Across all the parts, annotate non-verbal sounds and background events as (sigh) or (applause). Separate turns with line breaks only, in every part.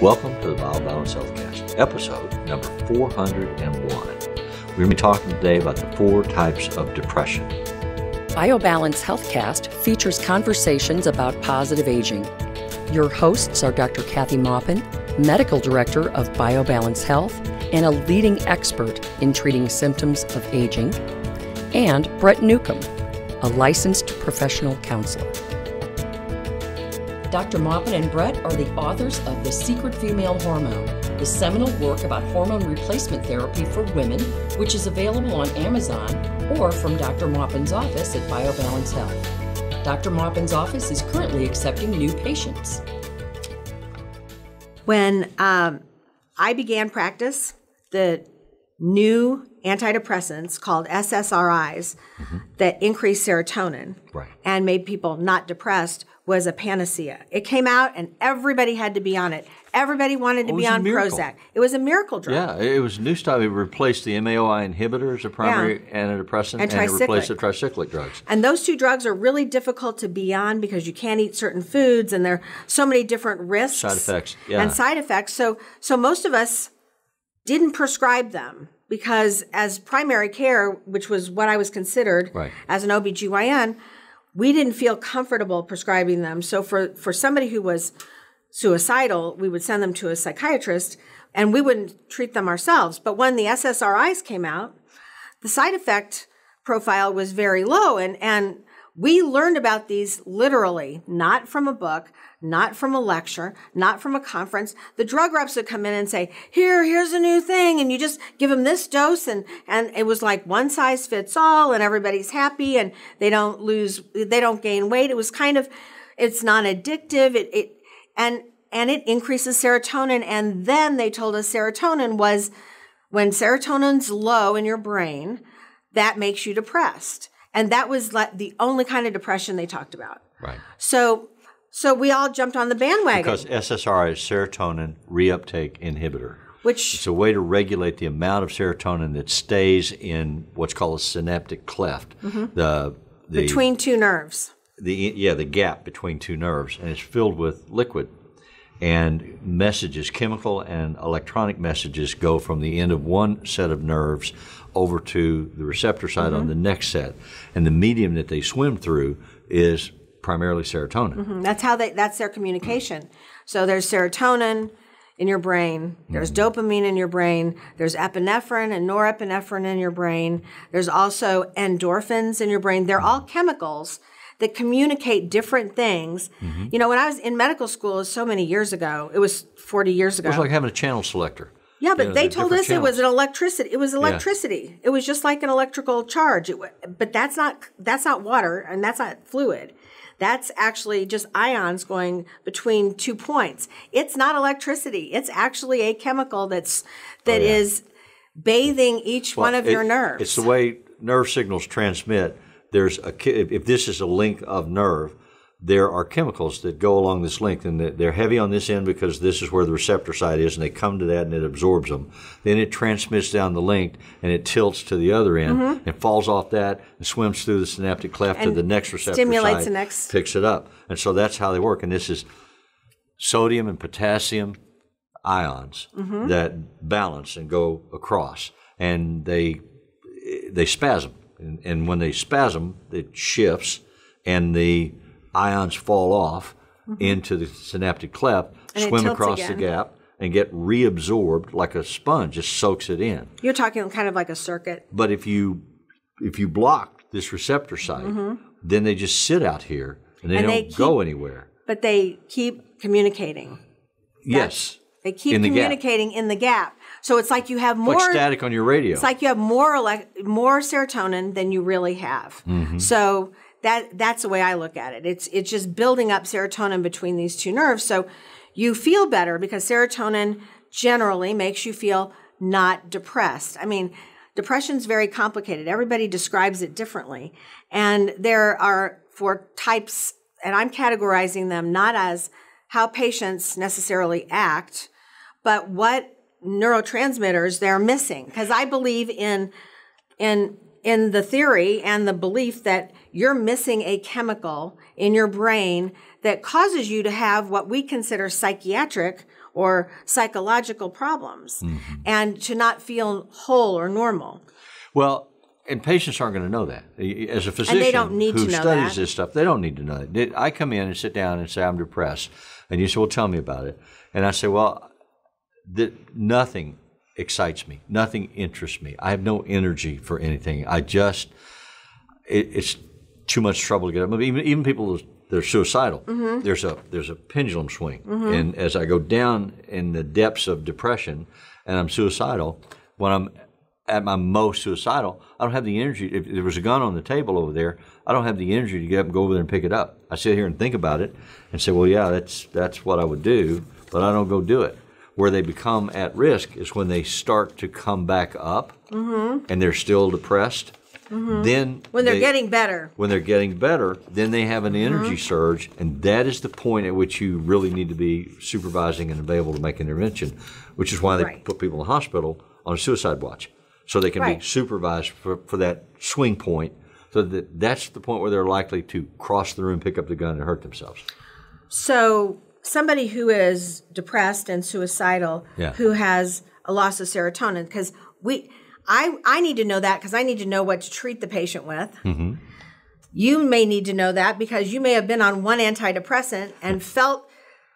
Welcome to the BioBalance Healthcast, episode number 401. We're going to be talking today about the four types of depression.
BioBalance Healthcast features conversations about positive aging. Your hosts are Dr. Kathy Maupin, Medical Director of BioBalance Health and a leading expert in treating symptoms of aging, and Brett Newcomb, a licensed professional counselor. Dr. Maupin and Brett are the authors of The Secret Female Hormone, the seminal work about hormone replacement therapy for women, which is available on Amazon or from Dr. Maupin's office at BioBalance Health. Dr. Maupin's office is currently accepting new patients.
When um, I began practice, the new antidepressants called SSRIs mm-hmm. that increased serotonin
right.
and made people not depressed was a panacea. It came out and everybody had to be on it. Everybody wanted to be on Prozac. It was a miracle drug.
Yeah, it was new stuff. It replaced the MAOI inhibitors, a primary yeah. antidepressant, and, and it replaced the tricyclic drugs.
And those two drugs are really difficult to be on because you can't eat certain foods, and there are so many different risks,
side effects, yeah.
and side effects. So, so most of us didn't prescribe them because as primary care, which was what I was considered
right.
as an OBGYN, we didn't feel comfortable prescribing them. So for, for somebody who was suicidal, we would send them to a psychiatrist and we wouldn't treat them ourselves. But when the SSRIs came out, the side effect profile was very low and, and we learned about these literally, not from a book, not from a lecture, not from a conference. The drug reps would come in and say, here, here's a new thing. And you just give them this dose. And, and it was like one size fits all and everybody's happy and they don't lose, they don't gain weight. It was kind of, it's non addictive. It, it, and, and it increases serotonin. And then they told us serotonin was when serotonin's low in your brain, that makes you depressed. And that was like the only kind of depression they talked about.
Right.
So so we all jumped on the bandwagon.
Because SSRI is serotonin reuptake inhibitor.
Which
it's a way to regulate the amount of serotonin that stays in what's called a synaptic cleft.
Mm-hmm.
The,
the between two nerves.
The yeah, the gap between two nerves, and it's filled with liquid. And messages, chemical and electronic messages, go from the end of one set of nerves over to the receptor side mm-hmm. on the next set. And the medium that they swim through is primarily serotonin.
Mm-hmm. That's how they. That's their communication. So there's serotonin in your brain. There's mm-hmm. dopamine in your brain. There's epinephrine and norepinephrine in your brain. There's also endorphins in your brain. They're all chemicals that communicate different things. Mm-hmm. You know, when I was in medical school, so many years ago, it was 40 years ago.
It was like having a channel selector.
Yeah, but you know, they told us it was an electricity. It was electricity. Yeah. It was just like an electrical charge. It, but that's not that's not water and that's not fluid. That's actually just ions going between two points. It's not electricity. It's actually a chemical that's that oh, yeah. is bathing each well, one of
it,
your nerves.
It's the way nerve signals transmit. There's a if this is a link of nerve, there are chemicals that go along this length, and they're heavy on this end because this is where the receptor side is, and they come to that and it absorbs them. Then it transmits down the length and it tilts to the other end mm-hmm. and falls off that and swims through the synaptic cleft
and
to the next receptor
stimulates
side,
the next.
picks it up, and so that's how they work. And this is sodium and potassium ions mm-hmm. that balance and go across, and they they spasm, and, and when they spasm, it shifts, and the ions fall off mm-hmm. into the synaptic cleft,
and
swim across
again.
the gap, and get reabsorbed like a sponge, just soaks it in.
You're talking kind of like a circuit.
But if you if you block this receptor site, mm-hmm. then they just sit out here and they
and
don't
they keep,
go anywhere.
But they keep communicating.
Yes.
They keep
in the
communicating
gap.
in the gap. So it's like you have more
like static on your radio.
It's like you have more elect, more serotonin than you really have.
Mm-hmm.
So that that's the way I look at it. It's it's just building up serotonin between these two nerves. So you feel better because serotonin generally makes you feel not depressed. I mean, depression's very complicated. Everybody describes it differently. And there are four types and I'm categorizing them not as how patients necessarily act, but what neurotransmitters they're missing because I believe in in in the theory and the belief that you're missing a chemical in your brain that causes you to have what we consider psychiatric or psychological problems
Mm-hmm.
and to not feel whole or normal.
Well, and patients aren't going to know that. As a physician
don't need
who
to know
studies
that.
this stuff, they don't need to know that. I come in and sit down and say, I'm depressed. And you say, Well, tell me about it. And I say, Well, that nothing excites me, nothing interests me. I have no energy for anything. I just, it, it's too much trouble to get up. Even, even people that are suicidal,
Mm-hmm.
there's a there's a pendulum swing. And as I go down in the depths of depression and I'm suicidal, when I'm at my most suicidal, I don't have the energy. If there was a gun on the table over there, I don't have the energy to get up and go over there and pick it up. I sit here and think about it and say, well, yeah, that's that's what I would do, but I don't go do it. Where they become at risk is when they start to come back up and they're still depressed. Then
When they're
they-
getting better.
when they're getting better, then they have an energy
Mm-hmm.
surge, and that is the point at which you really need to be supervising and available to make intervention, which is why they
Right.
put people in the hospital on a suicide watch, so they can
Right.
be supervised for, for that swing point, so that that's the point where they're likely to cross the room, pick up the gun, and hurt themselves.
So somebody who is depressed and suicidal,
Yeah.
who has a loss of serotonin, because we, I, I need to know that because I need to know what to treat the patient with.
Mm-hmm.
You may need to know that because you may have been on one antidepressant and felt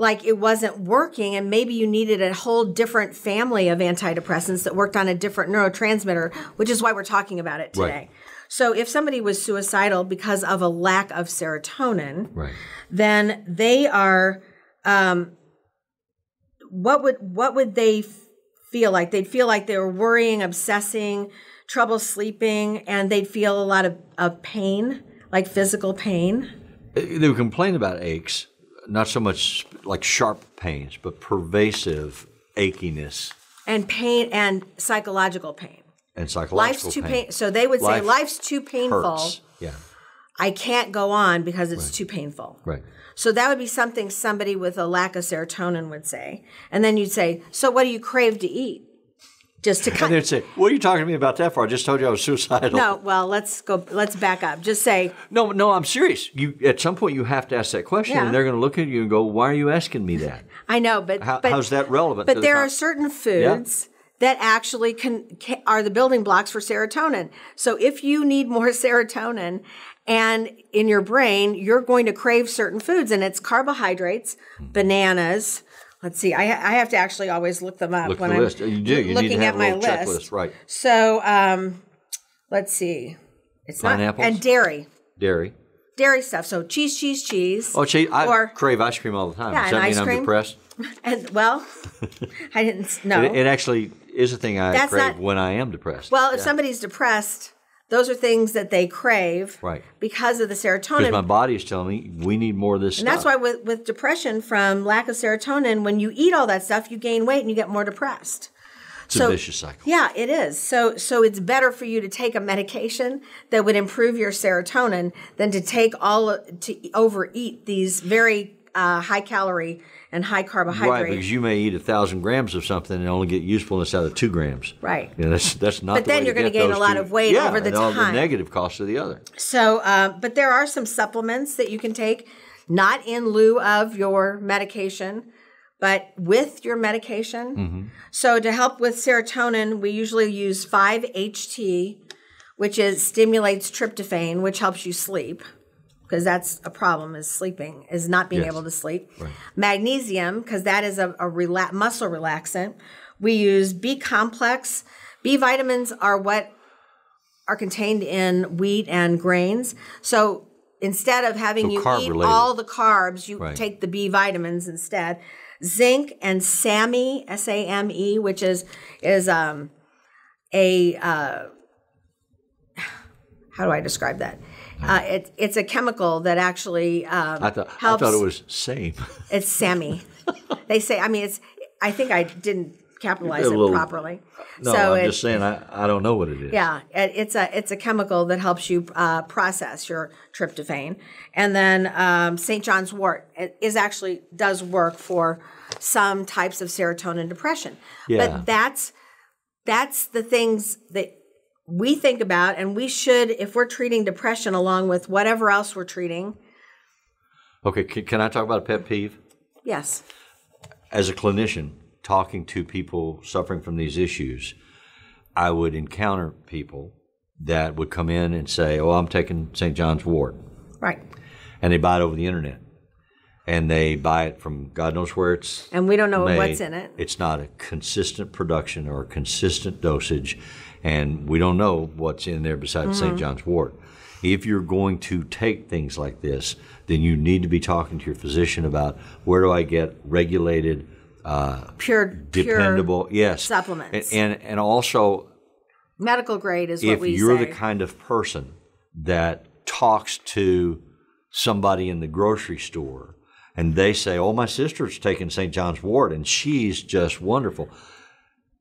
like it wasn't working, and maybe you needed a whole different family of antidepressants that worked on a different neurotransmitter, which is why we're talking about it today.
Right.
So if somebody was suicidal because of a lack of serotonin,
Right.
then they are um, what would what would they f- feel like they'd feel like they were worrying obsessing trouble sleeping and they'd feel a lot of, of pain like physical pain
They would complain about aches, not so much like sharp pains, but pervasive achiness
and pain and psychological pain
and psychological
life's too
pain.
pain so they would say life's too painful
Hurts. Yeah.
i can't go on because it's too painful
Right.
So that would be something somebody with a lack of serotonin would say. And then you'd say, So what do you crave to eat? Just to
And
kind
they'd say, "What are you talking to me about that for? I just told you I was suicidal."
No, well, let's go let's back up. Just say,
no, no. I'm serious. You at some point you have to ask that question,
Yeah.
and they're going to look at you and go, "Why are you asking me that? (laughs)
I know, but,
How,
but
how's that relevant?"
But
the
there
con-
are certain foods that actually can, can are the building blocks for serotonin. So if you need more (laughs) serotonin and in your brain, you're going to crave certain foods and it's carbohydrates,
Hmm.
bananas. Let's see. I, I have to actually always look them up
Look
when
the
I'm
list. You do. You need
looking
to have
at
a
my list.
checklist, right?
So um, let's see. It's
Pineapples?
not and dairy,
Dairy.
dairy stuff. So cheese, cheese, cheese.
Oh, gee, I
Or-
crave ice cream all the time.
Yeah,
Does
and
that mean I'm
cream.
depressed? (laughs)
And well, I didn't know.
It, it actually is a thing I
That's
crave
not-
when I am depressed.
Well, if somebody's depressed, those are things that they crave
Right.
because of the
because
serotonin.
my body is telling me we need more of this
and
stuff.
that's why with, with depression from lack of serotonin, when you eat all that stuff, you gain weight and you get more depressed.
it's a vicious cycle.
Yeah, it is. So so it's better for you to take a medication that would improve your serotonin than to take all to overeat these very uh, high calorie and high
Right, because you may eat a thousand grams of something and only get usefulness out of two grams.
Right.
You know, that's that's not.
But
the
then you're
to
gonna gain a lot
two-
of weight
yeah,
over the
and all the
time.
negative costs of the other.
So, uh, but there are some supplements that you can take, not in lieu of your medication, but with your medication.
Mm-hmm.
So, to help with serotonin, we usually use 5-HT, which is stimulates tryptophan, which helps you sleep. Because that's a problem is sleeping, is not being
Yes.
able to sleep. Magnesium, because that is a, a rela- muscle relaxant. We use B complex. B vitamins are what are contained in wheat and grains. So instead of having
So
you eat
related.
all the carbs, you
Right.
take the B vitamins instead. Zinc and SAMe, S A M E, which is is um a uh, how do I describe that? Uh, it, it's a chemical that actually um,
I thought
helps.
I thought it was same. (laughs)
It's Sammy. they say. I mean, it's. I think I didn't capitalize it
little-
properly.
No,
so
I'm
it-
just saying I, I don't know what it is.
yeah, it, it's a it's a chemical that helps you uh, process your tryptophan, and then um, St. John's Wort it is actually does work for some types of serotonin depression.
Yeah.
But that's that's the things that we think about, and we should, if we're treating depression along with whatever else we're treating.
Okay, can, can I talk about a pet peeve?
Yes,
as a clinician, talking to people suffering from these issues, I would encounter people that would come in and say, "Oh, I'm taking St. John's Wort,"
Right.
and they buy it over the internet, and they buy it from God knows where it's
And we don't know
made.
what's in it.
It's not a consistent production or a consistent dosage, and we don't know what's in there besides
Mm-hmm.
St. John's Wort. If you're going to take things like this, then you need to be talking to your physician about where do I get regulated, uh,
Pure,
dependable,
pure
yes,
supplements.
and and, and also
medical grade is what we say.
if you're
say.
the kind of person that talks to somebody in the grocery store and they say, "Oh, my sister's taking St. John's Wort and she's just wonderful."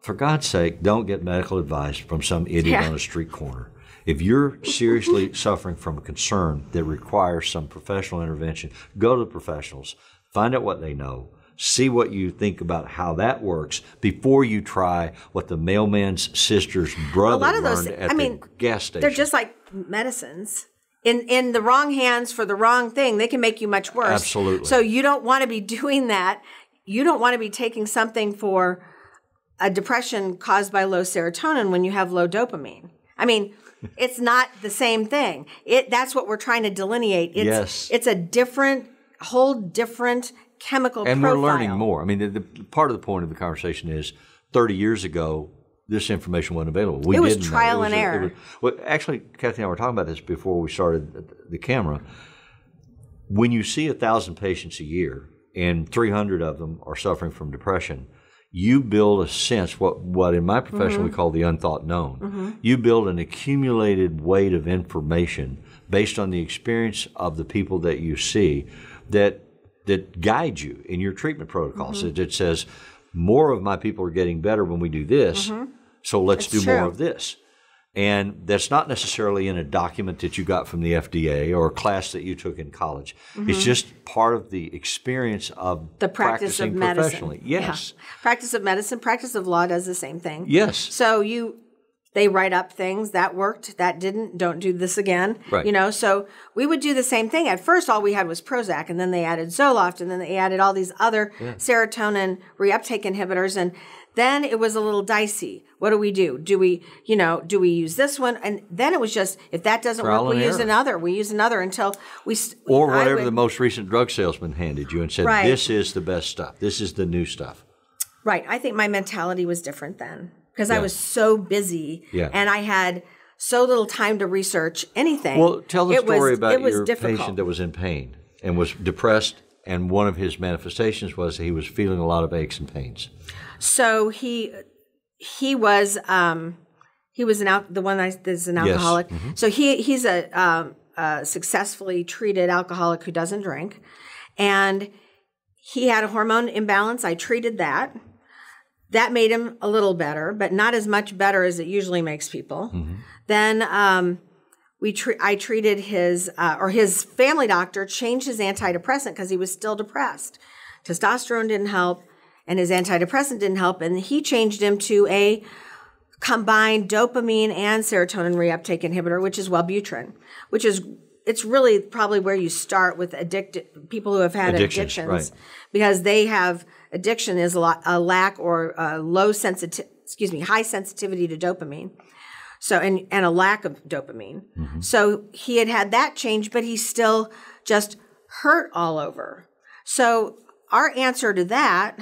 For God's sake, don't get medical advice from some idiot
Yeah.
on a street corner. If you're seriously (laughs) suffering from a concern that requires some professional intervention, go to the professionals, find out what they know, see what you think about how that works before you try what the mailman's sister's brother
lot of those
at
I mean,
the gas station.
They're just like medicines. In in the wrong hands for the wrong thing, they can make you much worse.
Absolutely.
So you don't want to be doing that. You don't want to be taking something for a depression caused by low serotonin when you have low dopamine. I mean, (laughs) it's not the same thing. It that's what we're trying to delineate. It's
Yes.
it's a different whole different chemical
and
profile.
we're learning more. I mean, the, the part of the point of the conversation is 30 years ago, this information wasn't available. We
It was
didn't know.
trial
was
and
a-
error.
was- well, actually, Kathy and I were talking about this before we started the camera. When you see a thousand patients a year and 300 of them are suffering from depression, you build a sense what what in my profession
Mm-hmm.
we call the unthought known. You build an accumulated weight of information based on the experience of the people that you see that that guide you in your treatment protocols.
Mm-hmm.
It, it says more of my people are getting better when we do this, so let's
That's
do more of this. And that's not necessarily in a document that you got from the FDA or a class that you took in college. It's just part of the experience of
Mm-hmm. the practice of medicine.
professionally. Yes.
Yeah. Practice of medicine, practice of law does the same thing.
Yes.
So you they write up things that worked, that didn't, don't do this again.
Right.
You know, so we would do the same thing. At first all we had was Prozac and then they added Zoloft and then they added all these other serotonin reuptake inhibitors and then it was a little dicey. What do we do? Do we, you know, do we use this one? And then it was just if that doesn't
Trial
work, we
and
use another. We use another until we
Or whatever
would-
the most recent drug salesman handed you and said,
Right.
this is the best stuff. This is the new stuff.
Right. I think my mentality was different then because I was so busy
Yeah.
and I had so little time to research anything.
Well, tell the
It was-
story about
it was
your
difficult.
patient that was in pain and was depressed, and one of his manifestations was he was feeling a lot of aches and pains.
So he he was um he was an al- the one that is an alcoholic.
Mm-hmm.
So he he's a, um, a successfully treated alcoholic who doesn't drink, and he had a hormone imbalance. I treated that. That made him a little better, but not as much better as it usually makes people. Then um, we tre- I treated his uh, or his family doctor changed his antidepressant because he was still depressed. Testosterone didn't help, and his antidepressant didn't help, and he changed him to a combined dopamine and serotonin reuptake inhibitor, which is Wellbutrin, which is it's really probably where you start with addicted people who have had
Addictions,
addictions,
right.
because they have addiction is a, lot, a lack or a low sensitivity, excuse me, high sensitivity to dopamine. So and and a lack of dopamine. So he had had that change, but he still just hurt all over. So our answer to that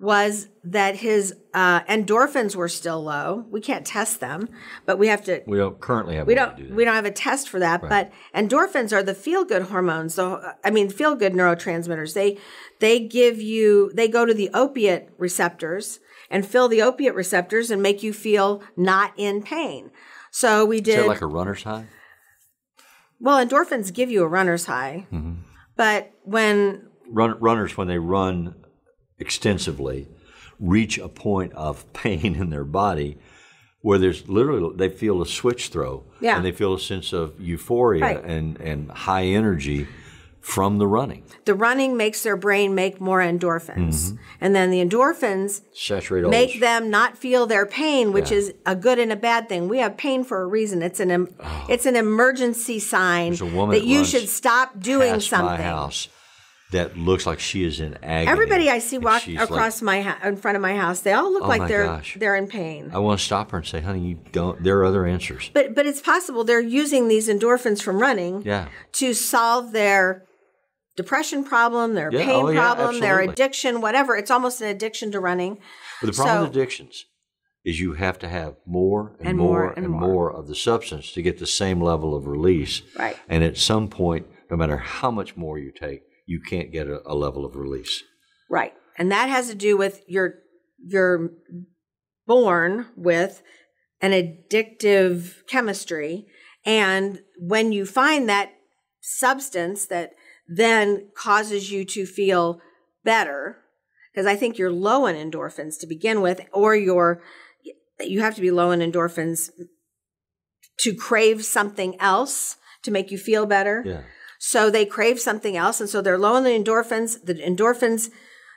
was that his uh, endorphins were still low. We can't test them, but we have to.
We don't currently have
We
a way to
don't.
do.
We don't have a test for that. But endorphins are the feel good hormones. So I mean, feel good neurotransmitters. They they give you. They go to the opiate receptors and fill the opiate receptors and make you feel not in pain. So we
Is
did.
that like a runner's high?
well, endorphins give you a runner's high,
Mm-hmm.
but when
Run, runners, when they run extensively, reach a point of (laughs) pain in their body where there's literally they feel a switch throw,
Yeah.
and they feel a sense of euphoria
Right.
and and high energy from the running.
the running makes their brain make more endorphins, mm-hmm. and then the endorphins
Saturate
make them not feel their pain, which
Yeah.
is a good and a bad thing. We have pain for a reason. It's an em- oh. it's an emergency sign
There's a woman
that you should stop doing something.
my house that looks like she is in agony.
Everybody I see walk
she's like,
across my in front of my house, they all look
Oh
like they're
gosh.
they're in pain.
I want to stop her and say, honey, you don't, there are other answers.
But but it's possible they're using these endorphins from running
Yeah.
to solve their depression problem, their
Yeah,
pain
oh, yeah,
problem, their addiction, whatever. It's almost an addiction to running.
But the problem with addictions is you have to have more and,
And
more,
more
and,
and
more.
more.
of the substance to get the same level of release.
Right.
And at some point, no matter how much more you take, you can't get a, a level of release.
Right. And that has to do with you're you're born with an addictive chemistry and when you find that substance that then causes you to feel better because I think you're low in endorphins to begin with or you're you have to be low in endorphins to crave something else to make you feel better.
Yeah.
So they crave something else. And so they're low in the endorphins. The endorphins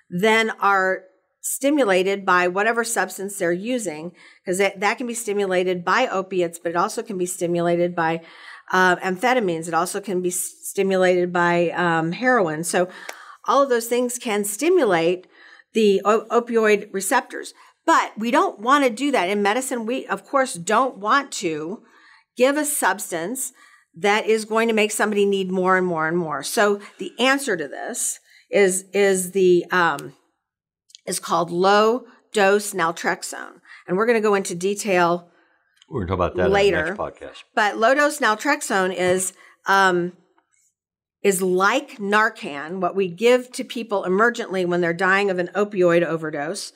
then are stimulated by whatever substance they're using, because that, that can be stimulated by opiates, but it also can be stimulated by uh, amphetamines. It also can be stimulated by um, heroin. So all of those things can stimulate the o- opioid receptors. But we don't want to do that. In medicine, we, of course, don't want to give a substance that is going to make somebody need more and more and more. So the answer to this is is the um, is called low dose naltrexone, and we're going to go into detail.
We're going to talk about that
Later.
in the next podcast.
But low dose naltrexone is um, is like Narcan, what we give to people emergently when they're dying of an opioid overdose.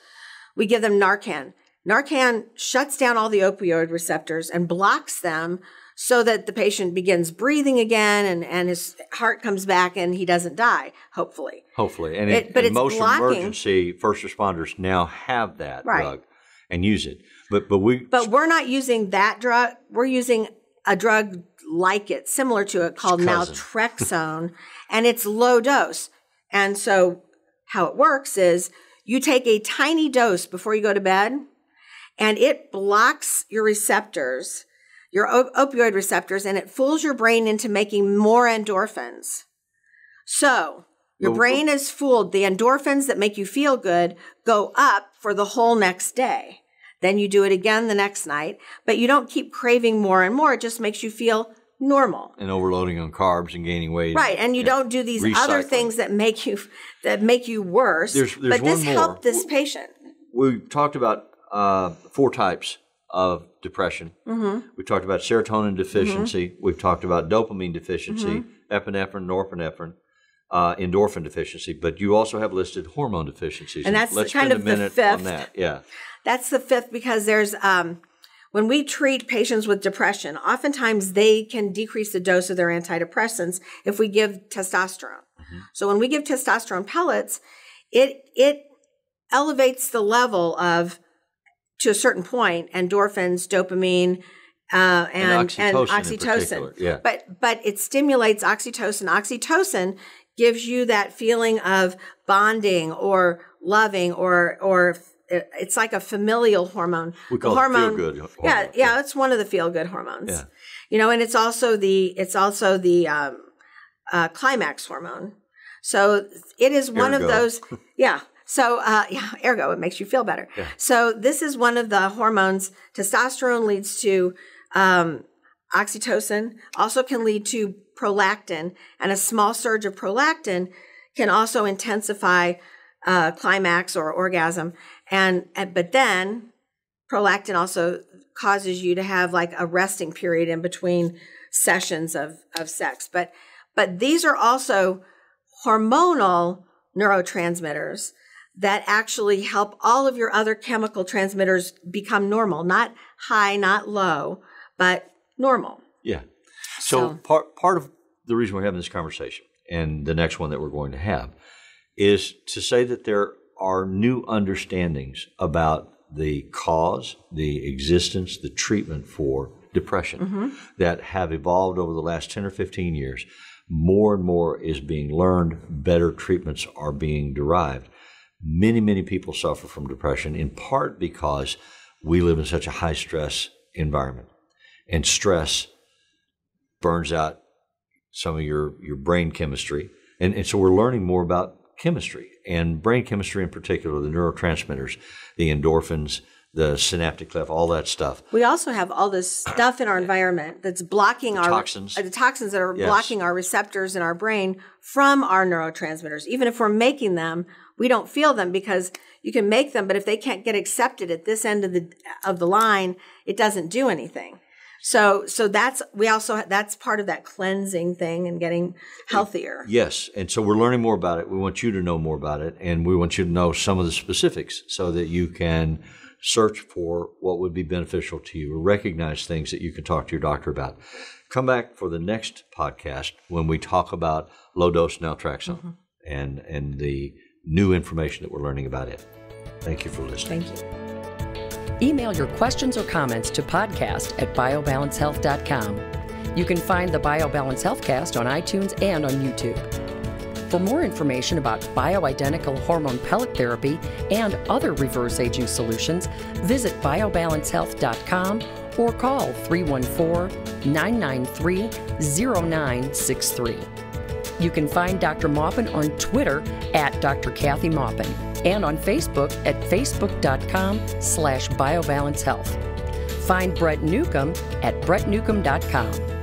We give them Narcan. Narcan shuts down all the opioid receptors and blocks them so that the patient begins breathing again and, and his heart comes back and he doesn't die, hopefully.
Hopefully. And,
It-
it,
but
and
it's
most
blocking-
emergency first responders now have that
Right.
drug and use it. But but we
But we're not using that drug. We're using a drug like it, similar to it, called naltrexone, (laughs) and it's low dose. And so, how it works is you take a tiny dose before you go to bed, and it blocks your receptors, your op- opioid receptors, and it fools your brain into making more endorphins. So, your brain is fooled. The endorphins that make you feel good go up for the whole next day. Then you do it again the next night, but you don't keep craving more and more. It just makes you feel normal.
and overloading on carbs and gaining weight.
Right, and you don't do these other things that make you that make you worse.
There's- there's
but this
more.
helped this patient.
We talked about uh, four types of depression.
Mm-hmm.
We talked about serotonin deficiency. We've talked about dopamine deficiency,
Mm-hmm.
epinephrine, norepinephrine, uh, endorphin deficiency. But you also have listed hormone deficiencies.
And that's
let's
kind of the fifth.
that. Yeah.
That's the fifth because there's um, when we treat patients with depression, oftentimes they can decrease the dose of their antidepressants if we give testosterone. So when we give testosterone pellets, it it elevates the level of to a certain point endorphins, dopamine, uh, and and
oxytocin in particular, yeah.
But but it stimulates oxytocin. Oxytocin gives you that feeling of bonding or loving or or it's like a familial hormone.
We call
The
it feel-good hormone,
Yeah,
yeah.
it's one of the feel good hormones.
Yeah.
You know, and it's also the it's also the um, uh, climax hormone. So it is one of those. (laughs) Yeah. So uh, (laughs) yeah, ergo, it makes you feel better. So this is one of the hormones. Testosterone leads to um, oxytocin. Also can lead to prolactin, and a small surge of prolactin can also intensify uh, climax or orgasm. And, and but then prolactin also causes you to have like a resting period in between sessions of, of sex. But but these are also hormonal neurotransmitters that actually help all of your other chemical transmitters become normal, not high, not low, but normal.
Yeah. So,
So-
part part of the reason we're having this conversation, and the next one that we're going to have, is to say that there are new understandings about the cause, the existence, the treatment for depression mm-hmm. that have evolved over the last 10 or 15 years. More and more is being learned, better treatments are being derived. Many, many people suffer from depression in part because we live in such a high stress environment. And stress burns out some of your, your brain chemistry And, and so we're learning more about chemistry and brain chemistry in particular, the neurotransmitters, the endorphins, the synaptic cleft, all that stuff.
We also have all this (clears throat) stuff in our environment that's blocking our
toxins.
uh, the toxins that are
Yes.
blocking our receptors in our brain from our neurotransmitters. Even if we're making them, we don't feel them because you can make them, but if they can't get accepted at this end of the of the line, it doesn't do anything. So so that's we also that's part of that cleansing thing and getting healthier.
Yes, and so we're learning more about it. We want you to know more about it, and we want you to know some of the specifics so that you can search for what would be beneficial to you or recognize things that you can talk to your doctor about. Come back for the next podcast when we talk about low dose naltrexone mm-hmm. and and the new information that we're learning about it. Thank you for listening.
Thank you.
Email your questions or comments to podcast at biobalancehealth.com. You can find the BioBalance Healthcast on iTunes and on YouTube. For more information about bioidentical hormone pellet therapy and other reverse aging solutions, visit biobalancehealth.com or call 314 993 0963. You can find Dr. Maupin on Twitter at Dr. Kathy Maupin and on Facebook at facebook.com slash biobalancehealth. Find Brett Newcomb at brettnewcomb.com.